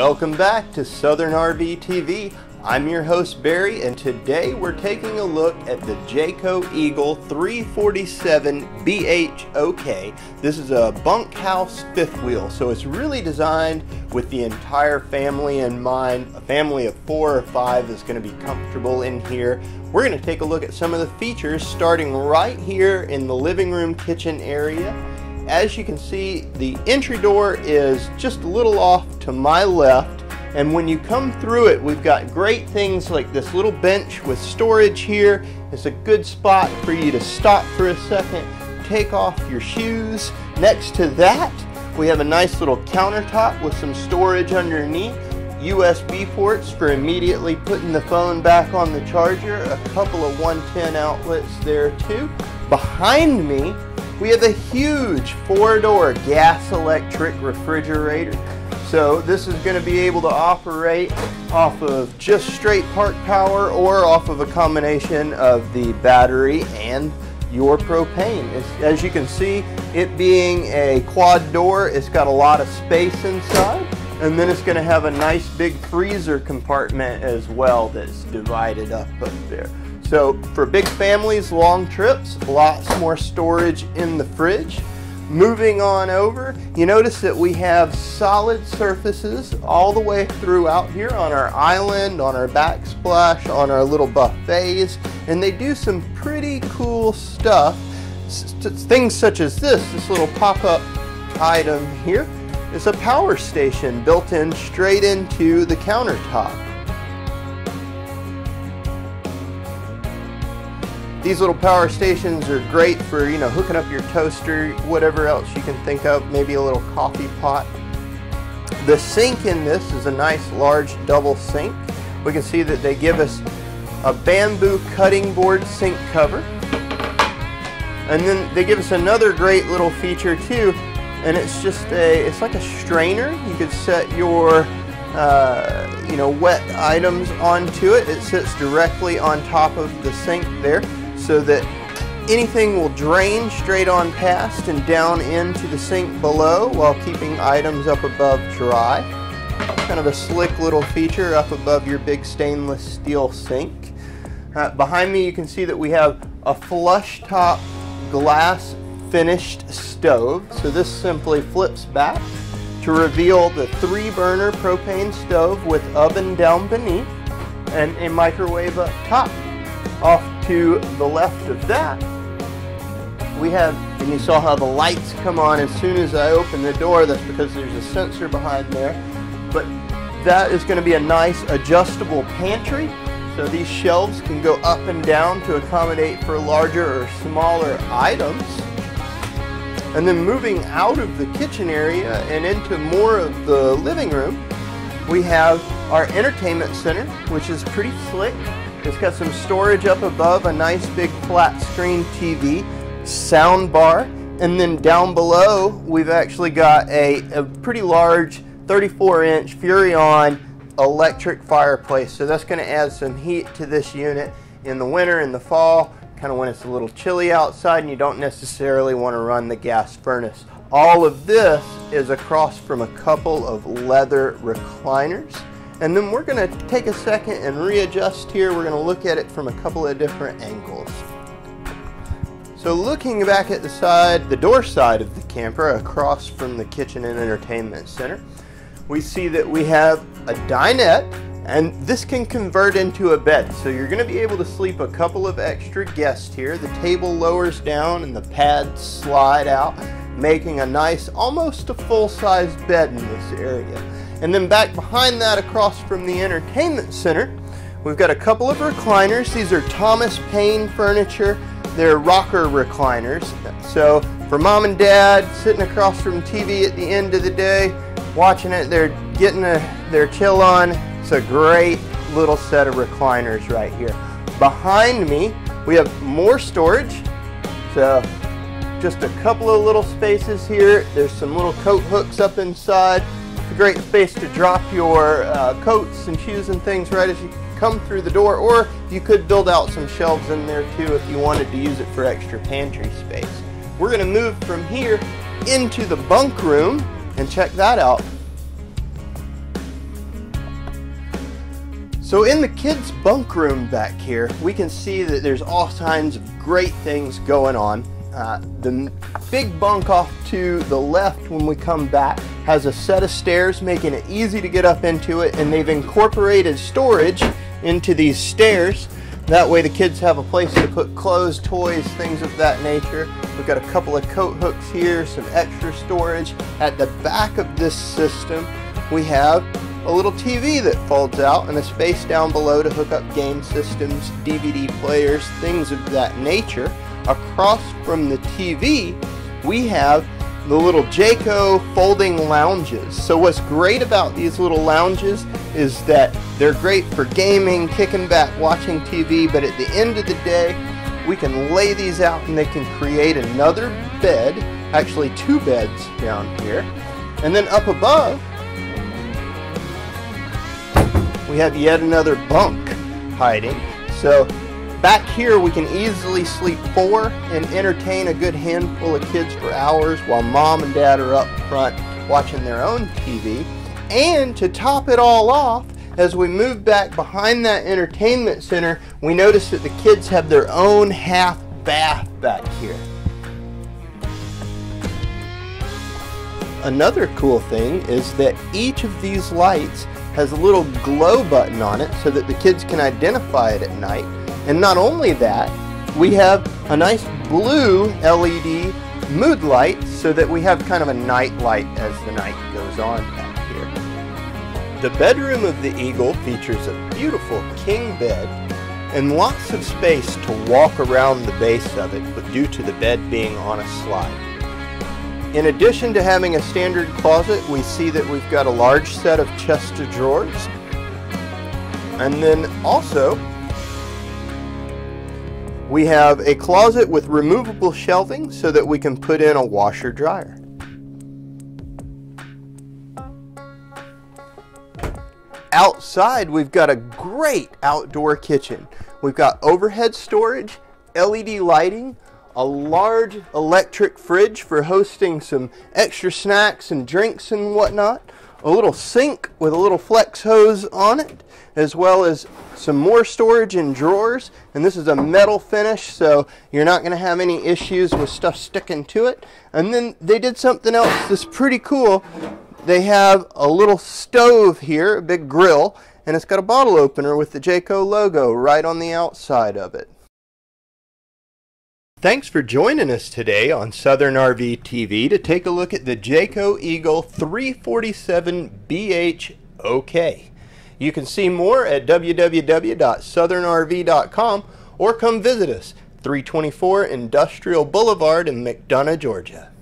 Welcome back to Southern RV TV. I'm your host Barry and today we're taking a look at the Jayco Eagle 347 BHOK. This is a bunkhouse fifth wheel so it's really designed with the entire family in mind. A family of four or five is going to be comfortable in here. We're going to take a look at some of the features starting right here in the living room kitchen area. As you can see the entry door is just a little off to my left and when you come through it, we've got great things like this little bench with storage here. It's a good spot for you to stop for a second, take off your shoes. Next to that, we have a nice little countertop with some storage underneath. USB ports for immediately putting the phone back on the charger. A couple of 110 outlets there too. Behind me, we have a huge four-door gas electric refrigerator. So this is going to be able to operate off of just straight park power or off of a combination of the battery and your propane. As you can see, it being a quad door, it's got a lot of space inside. And then it's going to have a nice big freezer compartment as well that's divided up up there. So for big families, long trips, lots more storage in the fridge. Moving on over, you notice that we have solid surfaces all the way throughout here on our island, on our backsplash, on our little buffets, and they do some pretty cool stuff. Things such as this, this little pop-up item here, is a power station built in straight into the countertop. These little power stations are great for, you know, hooking up your toaster, whatever else you can think of, maybe a little coffee pot. The sink in this is a nice large double sink. We can see that they give us a bamboo cutting board sink cover. And then they give us another great little feature too, and it's just a, it's like a strainer. You could set your uh, you know, wet items onto it. It sits directly on top of the sink there so that anything will drain straight on past and down into the sink below while keeping items up above dry. Kind of a slick little feature up above your big stainless steel sink. Uh, behind me you can see that we have a flush top glass finished stove. So this simply flips back to reveal the three burner propane stove with oven down beneath and a microwave up top. Off to the left of that, we have, and you saw how the lights come on as soon as I open the door. That's because there's a sensor behind there. But that is going to be a nice adjustable pantry. So these shelves can go up and down to accommodate for larger or smaller items. And then moving out of the kitchen area and into more of the living room, we have our entertainment center, which is pretty slick. It's got some storage up above, a nice big flat screen TV, sound bar, and then down below we've actually got a, a pretty large 34 inch Furrion electric fireplace. So that's going to add some heat to this unit in the winter and the fall, kind of when it's a little chilly outside and you don't necessarily want to run the gas furnace. All of this is across from a couple of leather recliners. And then we're going to take a second and readjust here. We're going to look at it from a couple of different angles. So looking back at the side, the door side of the camper across from the kitchen and entertainment center, we see that we have a dinette and this can convert into a bed. So you're going to be able to sleep a couple of extra guests here. The table lowers down and the pads slide out, making a nice, almost a full-size bed in this area. And then back behind that across from the entertainment center, we've got a couple of recliners. These are Thomas Payne furniture. They're rocker recliners. So for mom and dad sitting across from TV at the end of the day, watching it, they're getting a, their chill on. It's a great little set of recliners right here. Behind me, we have more storage. So just a couple of little spaces here. There's some little coat hooks up inside It's a great space to drop your uh, coats and shoes and things right as you come through the door or you could build out some shelves in there too if you wanted to use it for extra pantry space. We're going to move from here into the bunk room and check that out. So in the kids' bunk room back here, we can see that there's all kinds of great things going on. Uh, the big bunk off to the left when we come back has a set of stairs making it easy to get up into it and they've incorporated storage into these stairs that way the kids have a place to put clothes, toys, things of that nature. We've got a couple of coat hooks here, some extra storage. At the back of this system, we have a little TV that folds out and a space down below to hook up game systems, DVD players, things of that nature. Across from the TV, we have the little Jayco folding lounges. So what's great about these little lounges is that they're great for gaming, kicking back, watching TV, but at the end of the day, we can lay these out and they can create another bed, actually two beds down here. And then up above, we have yet another bunk hiding. So Back here we can easily sleep four and entertain a good handful of kids for hours while mom and dad are up front watching their own TV. And to top it all off, as we move back behind that entertainment center, we notice that the kids have their own half bath back here. Another cool thing is that each of these lights has a little glow button on it so that the kids can identify it at night and not only that, we have a nice blue LED mood light so that we have kind of a night light as the night goes on back here. The bedroom of the Eagle features a beautiful king bed and lots of space to walk around the base of it but due to the bed being on a slide. In addition to having a standard closet, we see that we've got a large set of chest of drawers. And then also, we have a closet with removable shelving so that we can put in a washer dryer. Outside, we've got a great outdoor kitchen. We've got overhead storage, LED lighting, a large electric fridge for hosting some extra snacks and drinks and whatnot, a little sink with a little flex hose on it, as well as some more storage in drawers. And this is a metal finish so you're not going to have any issues with stuff sticking to it. And then they did something else that's pretty cool. They have a little stove here a big grill and it's got a bottle opener with the Jayco logo right on the outside of it Thanks for joining us today on Southern RV TV to take a look at the Jayco Eagle 347BH OK. You can see more at www.southernrv.com or come visit us, 324 Industrial Boulevard in McDonough, Georgia.